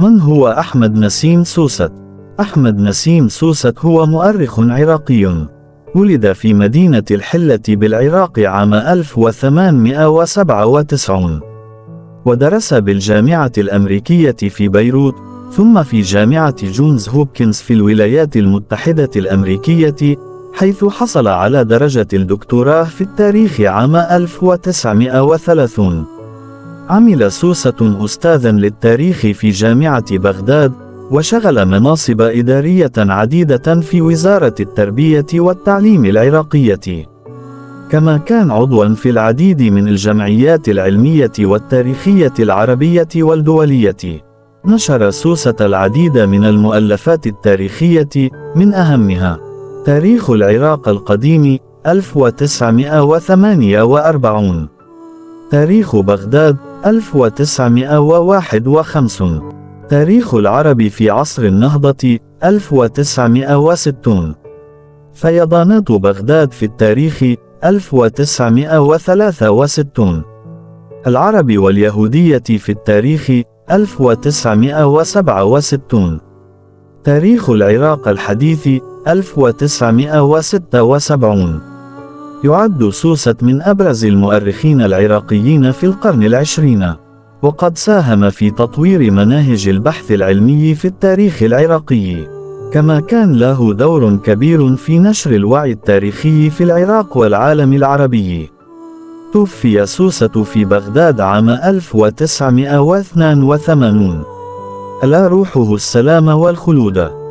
من هو أحمد نسيم سوسة؟ أحمد نسيم سوسة هو مؤرخ عراقي. ولد في مدينة الحلة بالعراق عام 1897 ودرس بالجامعة الأمريكية في بيروت ثم في جامعة جونز هوبكنز في الولايات المتحدة الأمريكية حيث حصل على درجة الدكتوراه في التاريخ عام 1930 عمل سوسة أستاذا للتاريخ في جامعة بغداد وشغل مناصب إدارية عديدة في وزارة التربية والتعليم العراقية. كما كان عضوا في العديد من الجمعيات العلمية والتاريخية العربية والدولية. نشر سوسة العديد من المؤلفات التاريخية من أهمها تاريخ العراق القديم 1948 تاريخ بغداد 1951 تاريخ العرب في عصر النهضة 1960 فيضانات بغداد في التاريخ 1963 العرب واليهودية في التاريخ 1967 تاريخ العراق الحديث 1976 يعد سوست من أبرز المؤرخين العراقيين في القرن العشرين. وقد ساهم في تطوير مناهج البحث العلمي في التاريخ العراقي. كما كان له دور كبير في نشر الوعي التاريخي في العراق والعالم العربي. توفي سوسة في بغداد عام 1982 ألا روحه السلام والخلود.